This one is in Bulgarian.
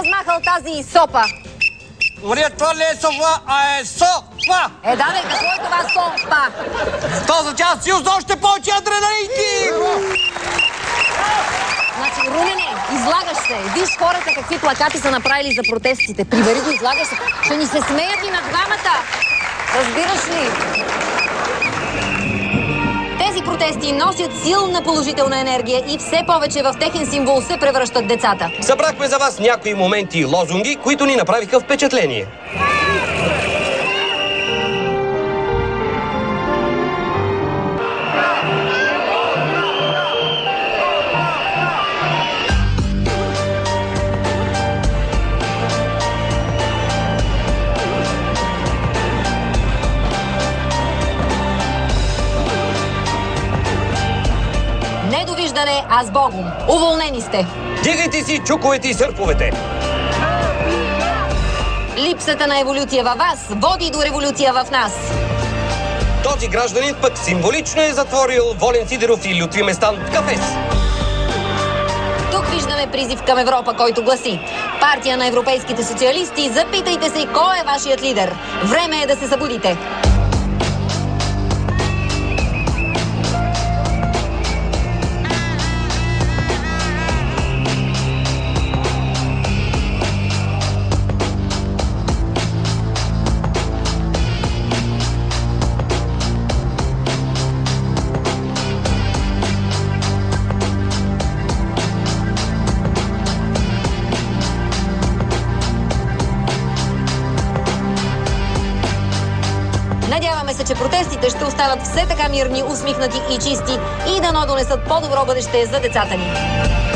размахал тази сопа? Мария, това не е софа, а е софа! Е, да, бе, какво е това сопа? Това означава за още повече адреналинки! Значи, Румене, излагаш се. Виж хората какви плакати са направили за протестите. Прибери го, излагаш се. Ще ни се смеят и на двамата. Разбираш ли? Тези протести носят силна положителна енергия и все повече в техен символ се превръщат децата. Събрахме за вас някои моменти и лозунги, които ни направиха впечатление. Недовиждане, а с Богом. Уволнени сте. Дигайте си чуковете и сърповете! Липсата на еволюция във вас води до революция в нас. Този гражданин пък символично е затворил Волен Сидеров и Лютви Местан в кафес. Тук виждаме призив към Европа, който гласи Партия на европейските социалисти, запитайте се кой е вашият лидер. Време е да се събудите. Надяваме се, че протестите ще останат все така мирни, усмихнати и чисти и дано донесат по-добро бъдеще за децата ни.